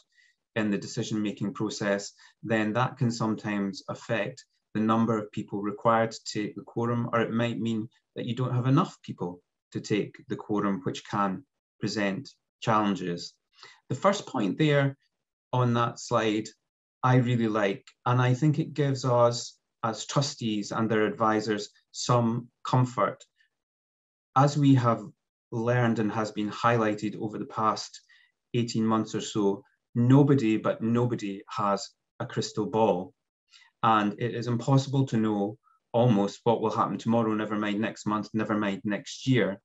in the decision making process, then that can sometimes affect the number of people required to take the quorum, or it might mean that you don't have enough people to take the quorum, which can present challenges. The first point there on that slide I really like. And I think it gives us, as trustees and their advisors, some comfort. As we have learned and has been highlighted over the past 18 months or so, nobody but nobody has a crystal ball. And it is impossible to know almost what will happen tomorrow, never mind next month, never mind next year.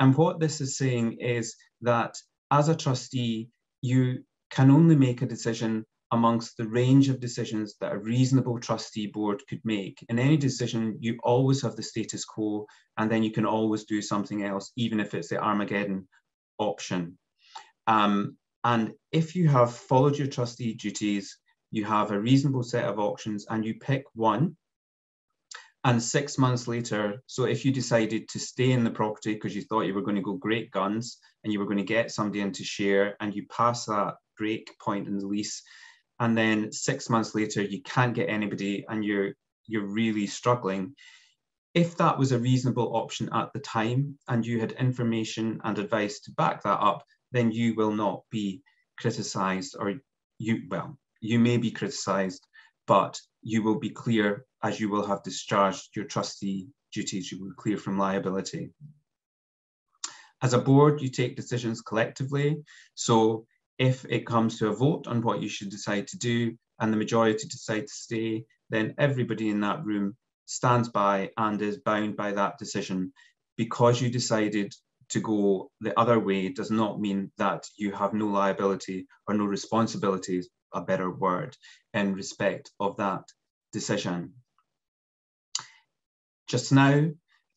And what this is saying is that as a trustee, you can only make a decision amongst the range of decisions that a reasonable trustee board could make. In any decision, you always have the status quo, and then you can always do something else, even if it's the Armageddon option. Um, and if you have followed your trustee duties, you have a reasonable set of options, and you pick one, and six months later, so if you decided to stay in the property because you thought you were going to go great guns and you were going to get somebody in to share, and you pass that break point in the lease, and then six months later you can't get anybody and you're you're really struggling if that was a reasonable option at the time and you had information and advice to back that up then you will not be criticized or you well you may be criticized but you will be clear as you will have discharged your trustee duties you will clear from liability as a board you take decisions collectively so if it comes to a vote on what you should decide to do and the majority decide to stay, then everybody in that room stands by and is bound by that decision. Because you decided to go the other way does not mean that you have no liability or no responsibilities, a better word, in respect of that decision. Just now,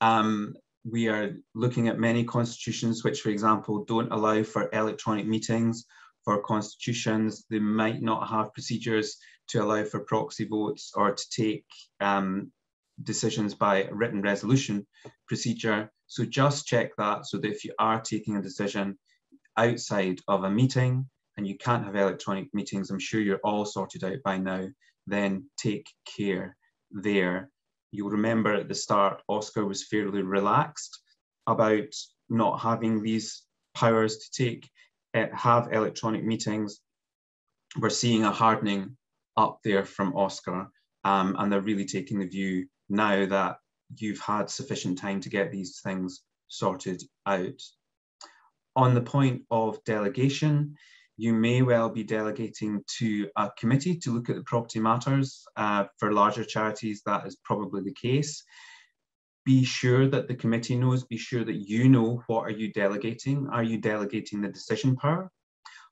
um, we are looking at many constitutions which, for example, don't allow for electronic meetings for constitutions. They might not have procedures to allow for proxy votes or to take um, decisions by written resolution procedure. So just check that so that if you are taking a decision outside of a meeting and you can't have electronic meetings, I'm sure you're all sorted out by now, then take care there. You'll remember at the start, OSCR was fairly relaxed about not having these powers to take have electronic meetings, we're seeing a hardening up there from OSCR, um, and they're really taking the view now that you've had sufficient time to get these things sorted out. On the point of delegation, you may well be delegating to a committee to look at the property matters. Uh, for larger charities, that is probably the case be sure that the committee knows, be sure that you know what are you delegating. Are you delegating the decision power?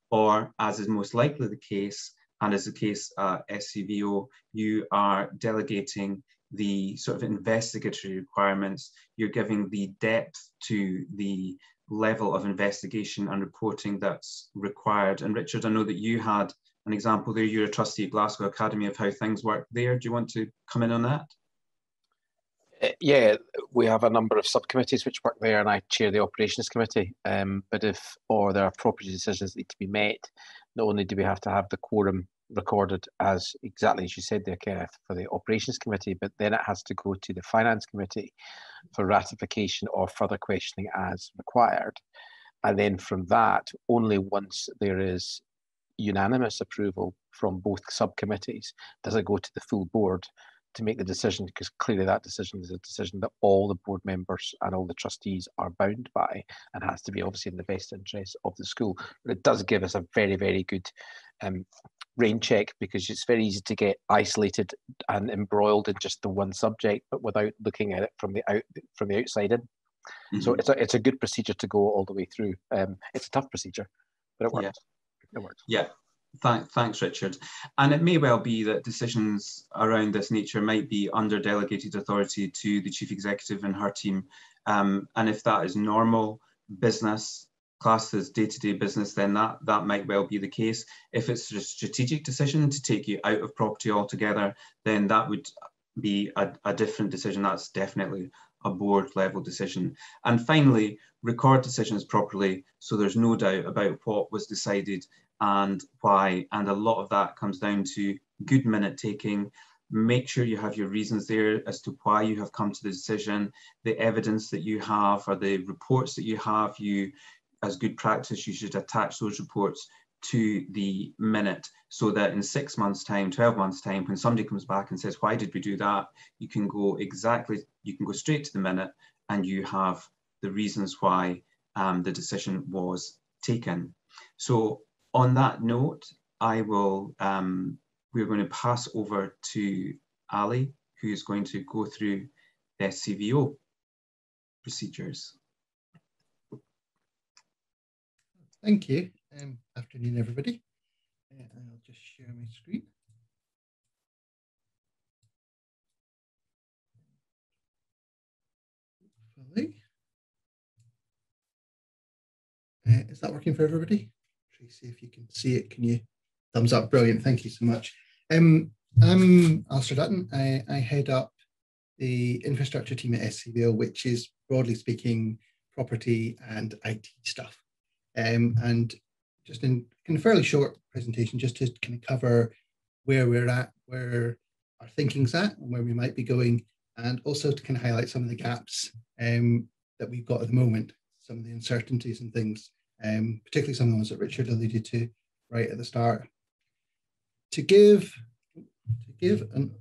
Or as is most likely the case, and as the case at SCVO, you are delegating the sort of investigatory requirements, you're giving the depth to the level of investigation and reporting that's required. And Richard, I know that you had an example there, you're a trustee at Glasgow Academy of how things work there. Do you want to come in on that? Uh, yeah, we have a number of subcommittees which work there, and I chair the operations committee. Um, but if or there are property decisions that need to be met, not only do we have to have the quorum recorded as exactly as you said there, Kenneth, for the operations committee, but then it has to go to the finance committee for ratification or further questioning as required. And then from that, only once there is unanimous approval from both subcommittees does it go to the full board to make the decision because clearly that decision is a decision that all the board members and all the trustees are bound by and has to be obviously in the best interest of the school. But it does give us a very, very good um, rain check because it's very easy to get isolated and embroiled in just the one subject, but without looking at it from the out from the outside in. Mm-hmm. So it's a it's a good procedure to go all the way through. Um, it's a tough procedure, but it works. Yeah. It works. Yeah, Th thanks, Richard. And it may well be that decisions around this nature might be under delegated authority to the chief executive and her team. Um, and if that is normal business, classed as day-to-day -day business, then that, that might well be the case. If it's a strategic decision to take you out of property altogether, then that would be a, a different decision. That's definitely a board level decision. And finally, record decisions properly so there's no doubt about what was decided and why. And a lot of that comes down to good minute taking. Make sure you have your reasons there as to why you have come to the decision, the evidence that you have, or the reports that you have. You, as good practice, you should attach those reports to the minute so that in six months time 12 months time when somebody comes back and says why did we do that you can go exactly you can go straight to the minute and you have the reasons why um, the decision was taken so on that note i will um, we're going to pass over to ali who is going to go through the scvo procedures Thank you. Um, afternoon, everybody. Uh, I'll just share my screen. Hopefully. Uh, is that working for everybody? Tracy, if you can see it, can you thumbs up? Brilliant. Thank you so much. Um, I'm Alistair Dutton. I, I head up the infrastructure team at SCVO, which is broadly speaking property and IT stuff. Um, and just in, in a fairly short presentation, just to kind of cover where we're at, where our thinking's at, and where we might be going, and also to kind of highlight some of the gaps um, that we've got at the moment, some of the uncertainties and things, um, particularly some of the ones that Richard alluded to right at the start. To give to give an,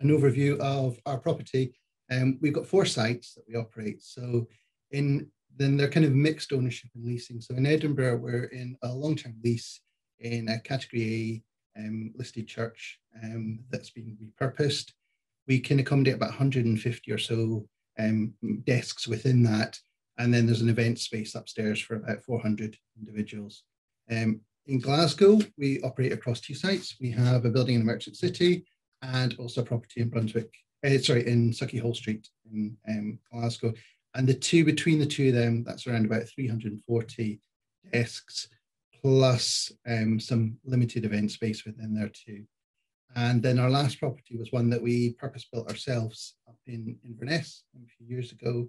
an overview of our property, um, we've got four sites that we operate. So in then they're kind of mixed ownership and leasing. So in Edinburgh, we're in a long-term lease in a category A um, listed church um, that's been repurposed. We can accommodate about 150 or so um, desks within that. And then there's an event space upstairs for about 400 individuals. Um, in Glasgow, we operate across two sites. We have a building in Merchant City and also a property in Brunswick, uh, sorry, in Sauchiehall Street in um, Glasgow. And the two between the two of them, that's around about 340 desks, plus um, some limited event space within there too. And then our last property was one that we purpose built ourselves up in Inverness a few years ago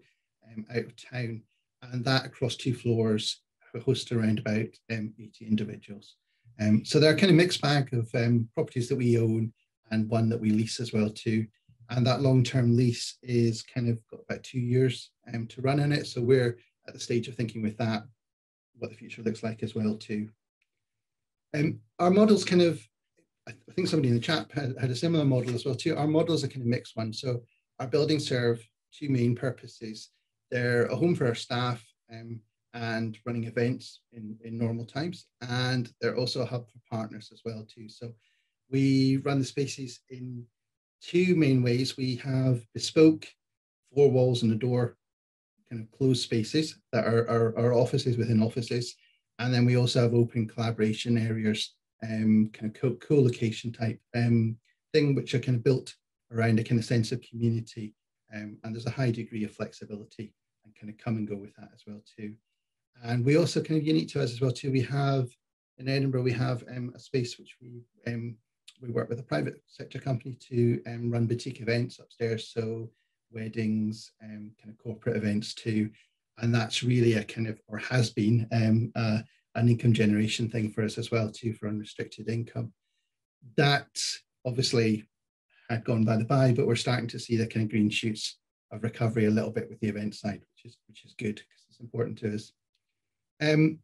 um, out of town. And that across two floors hosts around about um, 80 individuals. Um, so they're kind of mixed bag of um, properties that we own and one that we lease as well too and that long-term lease is kind of got about two years um, to run in it. So we're at the stage of thinking with that what the future looks like as well too. Um, our models kind of, I think somebody in the chat had, had a similar model as well too. Our models are kind of mixed one. So our buildings serve two main purposes. They're a home for our staff um, and running events in, in normal times. And they're also a hub for partners as well too. So we run the spaces in two main ways. We have bespoke four walls and a door kind of closed spaces that are, are, offices within offices. And then we also have open collaboration areas, um, kind of co-location type um, thing, which are kind of built around a kind of sense of community. Um, and there's a high degree of flexibility and kind of come and go with that as well too. And we also kind of unique to us as well too. We have in Edinburgh, we have um, a space which we um, we work with a private sector company to um, run boutique events upstairs. So weddings, um, kind of corporate events too. And that's really a kind of, or has been, uh, an income generation thing for us as well too, for unrestricted income. That obviously had gone by the by, but we're starting to see the kind of green shoots of recovery a little bit with the event side, which is which is good because it's important to us. Um,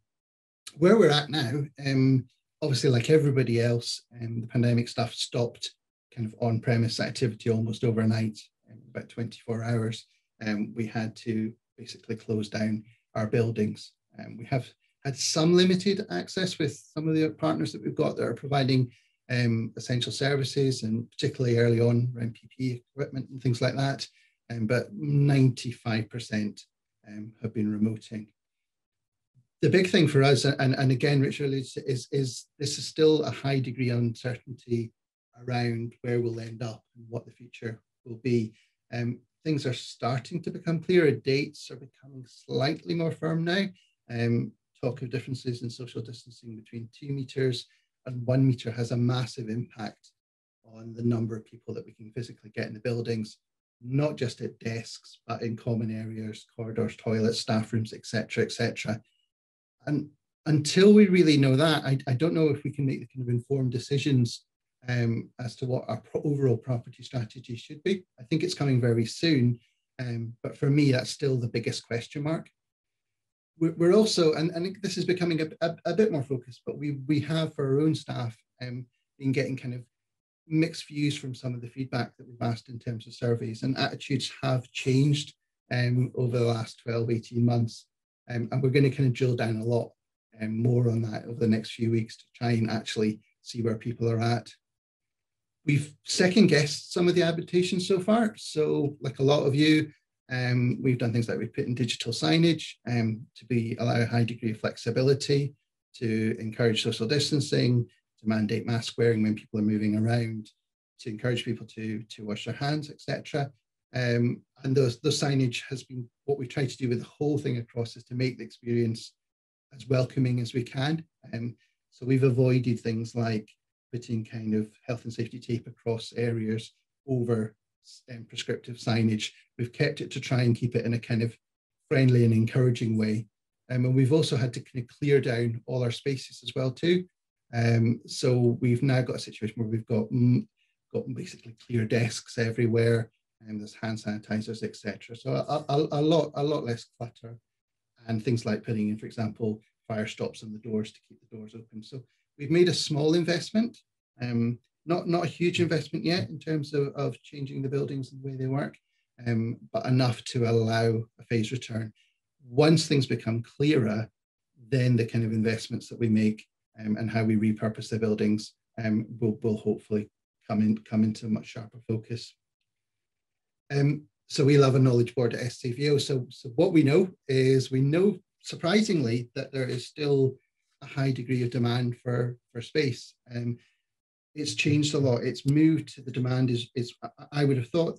where we're at now, um, obviously, like everybody else, um, the pandemic stuff stopped kind of on-premise activity almost overnight, in about 24 hours. Um, we had to basically close down our buildings. Um, we have had some limited access with some of the partners that we've got that are providing um, essential services and particularly early on around PPE equipment and things like that. Um, but 95% um, have been remoting the big thing for us, and, and again, Richard, is, is, is this is still a high degree of uncertainty around where we'll end up and what the future will be. Um, things are starting to become clearer. Dates are becoming slightly more firm now. Um, talk of differences in social distancing between two meters and one meter has a massive impact on the number of people that we can physically get in the buildings, not just at desks, but in common areas, corridors, toilets, staff rooms, etc., etc. And until we really know that, I, I don't know if we can make the kind of informed decisions um, as to what our pro overall property strategy should be. I think it's coming very soon, um, but for me, that's still the biggest question mark. We're, also, and, and this is becoming a, a, a, bit more focused, but we, we have for our own staff um, been getting kind of mixed views from some of the feedback that we've asked in terms of surveys, and attitudes have changed um, over the last 12, 18 months. Um, and we're going to kind of drill down a lot um, more on that over the next few weeks to try and actually see where people are at. We've second guessed some of the adaptations so far. So, like a lot of you, um, we've done things like we've put in digital signage um, to be allow a high degree of flexibility, to encourage social distancing, to mandate mask wearing when people are moving around, to encourage people to, to wash their hands, etc. Um, and the signage has been what we try to do with the whole thing across is to make the experience as welcoming as we can. Um, so we've avoided things like putting kind of health and safety tape across areas over um, prescriptive signage. We've kept it to try and keep it in a kind of friendly and encouraging way. Um, and we've also had to kind of clear down all our spaces as well too. Um, so we've now got a situation where we've got got basically clear desks everywhere, and there's hand sanitizers, etc. So a, a, a, lot a lot less clutter, and things like putting in, for example, fire stops on the doors to keep the doors open. So we've made a small investment, um, not not a huge investment yet in terms of, of changing the buildings and the way they work, um, but enough to allow a phase return. Once things become clearer, then the kind of investments that we make um, and how we repurpose the buildings um, will, will hopefully come in come into much sharper focus. Um, so we love a knowledge board at SCVO. So, so what we know is we know surprisingly that there is still a high degree of demand for, for space. Um, it's changed a lot. It's moved to the demand is, is I would have thought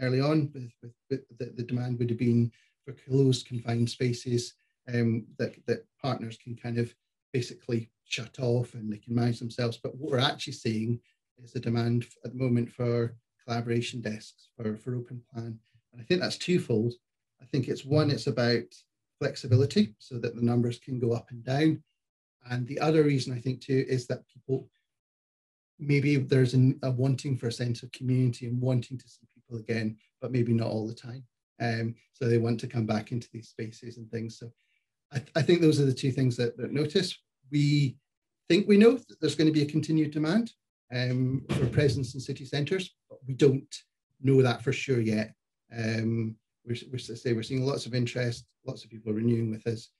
early on with, with, with the, the, demand would have been for closed confined spaces um, that, that partners can kind of basically shut off and they can manage themselves. But what we're actually seeing is the demand at the moment for collaboration desks for, for open plan. And I think that's twofold. I think it's one, it's about flexibility so that the numbers can go up and down. And the other reason I think too is that people maybe there's an, a wanting for a sense of community and wanting to see people again, but maybe not all the time. Um, so they want to come back into these spaces and things. So I, th I think those are the two things that, that notice. We think we know that there's going to be a continued demand um, for presence in city centres, but we don't know that for sure yet. Um, we're, we're, say we're seeing lots of interest, lots of people renewing with us,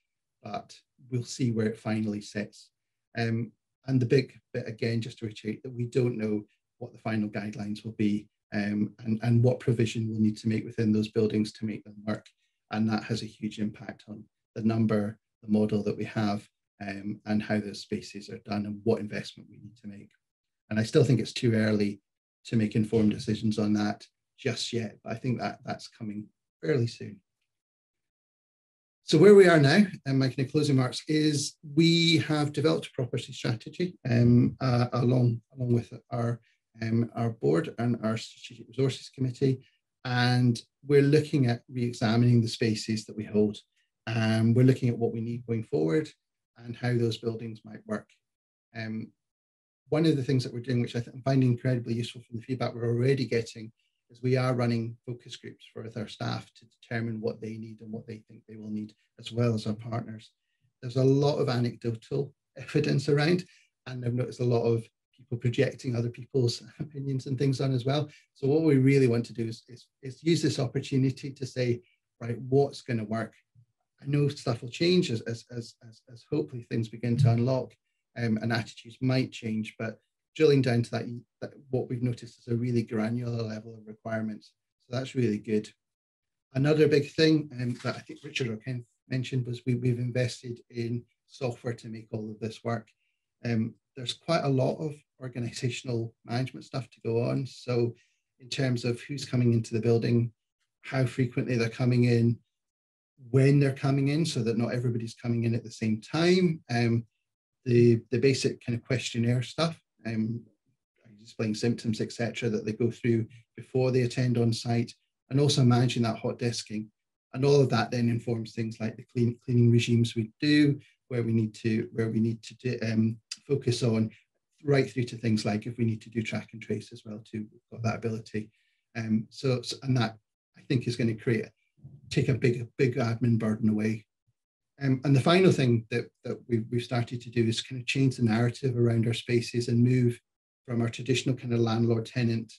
but we'll see where it finally sits. Um, and the big bit again, just to reiterate that we don't know what the final guidelines will be um, and, and what provision we'll need to make within those buildings to make them work. And that has a huge impact on the number, the model that we have, um, and how those spaces are done and what investment we need to make. And I still think it's too early to make informed decisions on that just yet, but I think that that's coming fairly soon. So where we are now, and my kind of closing remarks is we have developed a property strategy um, uh, along along with our um, our board and our strategic resources committee, and we're looking at re-examining the spaces that we hold. Um, we're looking at what we need going forward and how those buildings might work. Um, one of the things that we're doing, which I am finding incredibly useful from the feedback we're already getting, is we are running focus groups for with our staff to determine what they need and what they think they will need, as well as our partners. There's a lot of anecdotal evidence around, and I've noticed a lot of people projecting other people's opinions and things on as well. So what we really want to do is, is, is use this opportunity to say, right, what's going to work? I know stuff will change as, as, as, as, hopefully things begin to unlock um, and attitudes might change, but drilling down to that, that, what we've noticed is a really granular level of requirements. So that's really good. Another big thing um, that I think Richard or Ken mentioned was we, we've invested in software to make all of this work. Um, there's quite a lot of organizational management stuff to go on. So in terms of who's coming into the building, how frequently they're coming in, when they're coming in, so that not everybody's coming in at the same time, um, the, the basic kind of questionnaire stuff um, displaying symptoms, etc., that they go through before they attend on site, and also managing that hot desking. And all of that then informs things like the clean, cleaning regimes we do, where we need to where we need to do, um, focus on, right through to things like if we need to do track and trace as well too. We've got that ability. Um, so, so and that I think is going to create take a big big admin burden away um, and the final thing that, that we've, we've started to do is kind of change the narrative around our spaces and move from our traditional kind of landlord tenant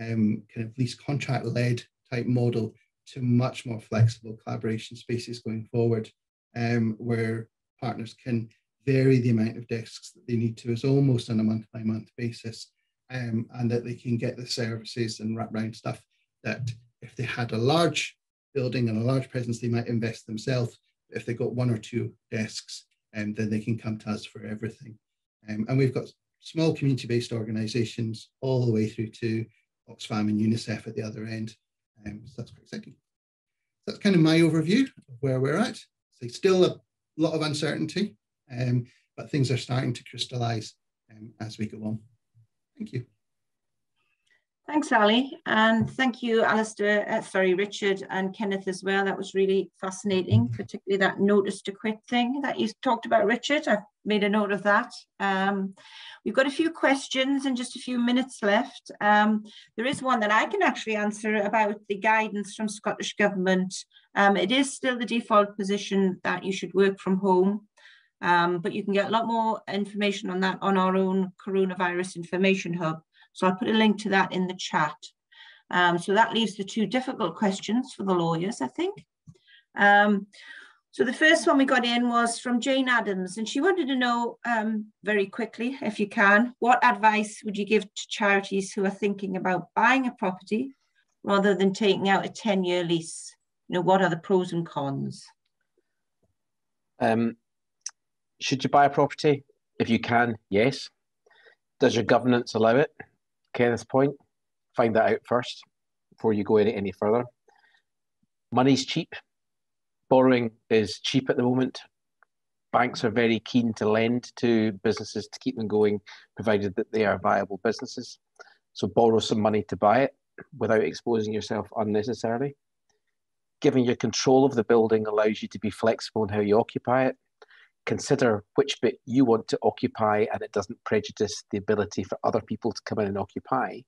um, kind of lease contract led type model to much more flexible collaboration spaces going forward, um, where partners can vary the amount of desks that they need to as almost on a month by month basis, um, and that they can get the services and wrap around stuff that if they had a large building and a large presence, they might invest themselves. If they got one or two desks, um, then they can come to us for everything. Um, and we've got small community-based organisations all the way through to Oxfam and UNICEF at the other end. Um, so that's quite exciting. That's kind of my overview of where we're at. So still a lot of uncertainty, um, but things are starting to crystallise um, as we go on. Thank you. Thanks, Ali, and thank you, Alistair, uh, sorry, Richard and Kenneth as well. That was really fascinating, particularly that notice to quit thing that you talked about, Richard. I've made a note of that. Um, we've got a few questions and just a few minutes left. Um, there is one that I can actually answer about the guidance from Scottish Government. Um, it is still the default position that you should work from home. Um, but you can get a lot more information on that on our own coronavirus information hub. So I'll put a link to that in the chat. Um, so that leaves the two difficult questions for the lawyers, I think. Um, so the first one we got in was from Jane Adams, and she wanted to know um, very quickly, if you can, what advice would you give to charities who are thinking about buying a property rather than taking out a 10-year lease? You know, what are the pros and cons? Um, should you buy a property? If you can, yes. Does your governance allow it? Kenneth's point, find that out first before you go any, any further. Money's cheap. Borrowing is cheap at the moment. Banks are very keen to lend to businesses to keep them going, provided that they are viable businesses. So borrow some money to buy it without exposing yourself unnecessarily. Giving your control of the building allows you to be flexible in how you occupy it consider which bit you want to occupy and it doesn't prejudice the ability for other people to come in and occupy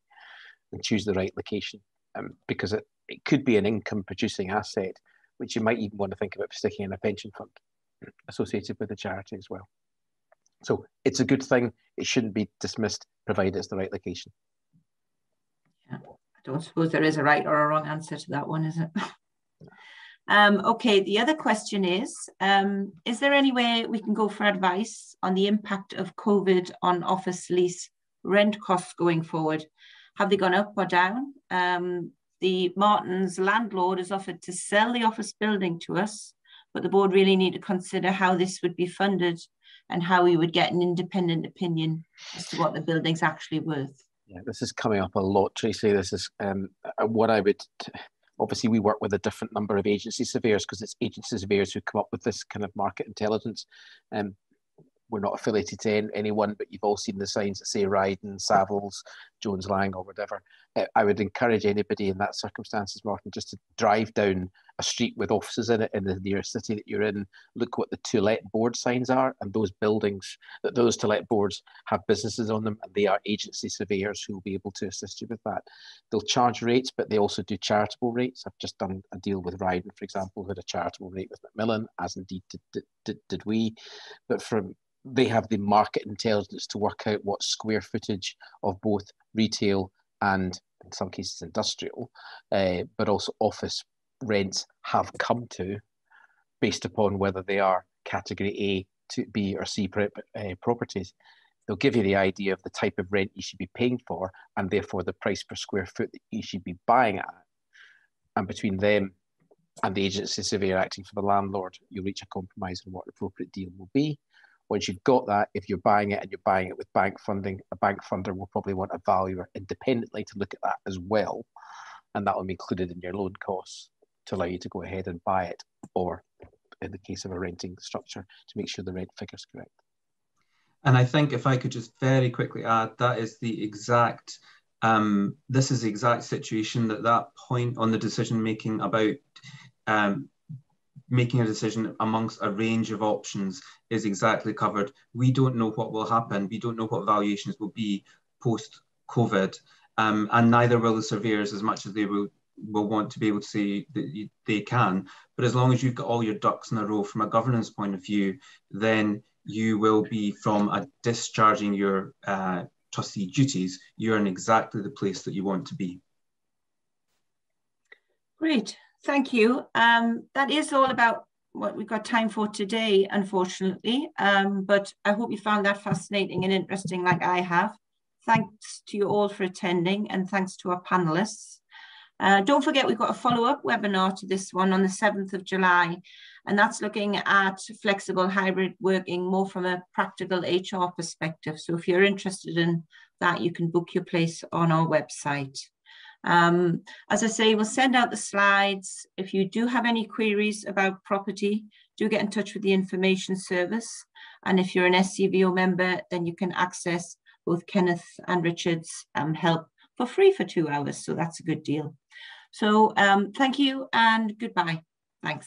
and choose the right location um, because it, it could be an income producing asset which you might even want to think about sticking in a pension fund associated with the charity as well. So it's a good thing. It shouldn't be dismissed provided it's the right location. Yeah. I don't suppose there is a right or a wrong answer to that one is it Um, okay, the other question is, um, is there any way we can go for advice on the impact of COVID on office lease rent costs going forward? Have they gone up or down? Um, the Martin's landlord has offered to sell the office building to us, but the board really need to consider how this would be funded and how we would get an independent opinion as to what the building's actually worth. Yeah, this is coming up a lot, Tracy. This is um, what I would Obviously, we work with a different number of agency surveyors because it's agency surveyors who come up with this kind of market intelligence. Um, we're not affiliated to anyone, but you've all seen the signs that say Ryden, Savills, Jones Lang, or whatever. Uh, I would encourage anybody in that circumstances, Martin, just to drive down a street with offices in it in the nearest city that you're in. Look what the to let board signs are, and those buildings that those to let boards have businesses on them, and they are agency surveyors who will be able to assist you with that. They'll charge rates, but they also do charitable rates. I've just done a deal with Ryden, for example, who had a charitable rate with Macmillan, as indeed did, did, did we. But from they have the market intelligence to work out what square footage of both retail and in some cases industrial, uh, but also office rents have come to based upon whether they are category A, to B, or C uh, properties. They'll give you the idea of the type of rent you should be paying for and therefore the price per square foot that you should be buying at. And between them and the agency surveyor acting for the landlord, you'll reach a compromise on what the appropriate deal will be. Once you've got that, if you're buying it and you're buying it with bank funding, a bank funder will probably want a valuer independently to look at that as well. And that will be included in your loan costs to allow you to go ahead and buy it, or in the case of a renting structure, to make sure the rent figure is correct. And I think if I could just very quickly add, that is the exact, um, this is the exact situation that that point on the decision making about um, making a decision amongst a range of options is exactly covered. We don't know what will happen. We don't know what valuations will be post COVID. Um, and neither will the surveyors as much as they will will want to be able to say that they can. But as long as you've got all your ducks in a row from a governance point of view, then you will be from a discharging your uh, trustee duties, you're in exactly the place that you want to be. Great, thank you. Um, that is all about what we've got time for today, unfortunately. Um, but I hope you found that fascinating and interesting like I have. Thanks to you all for attending and thanks to our panelists. Uh, don't forget, we've got a follow-up webinar to this one on the 7th of July, and that's looking at flexible hybrid working more from a practical HR perspective. So if you're interested in that, you can book your place on our website. Um, as I say, we'll send out the slides. If you do have any queries about property, do get in touch with the information service. And if you're an SCVO member, then you can access both Kenneth and Richard's um, help for free for two hours. So that's a good deal. So um, thank you and goodbye. Thanks.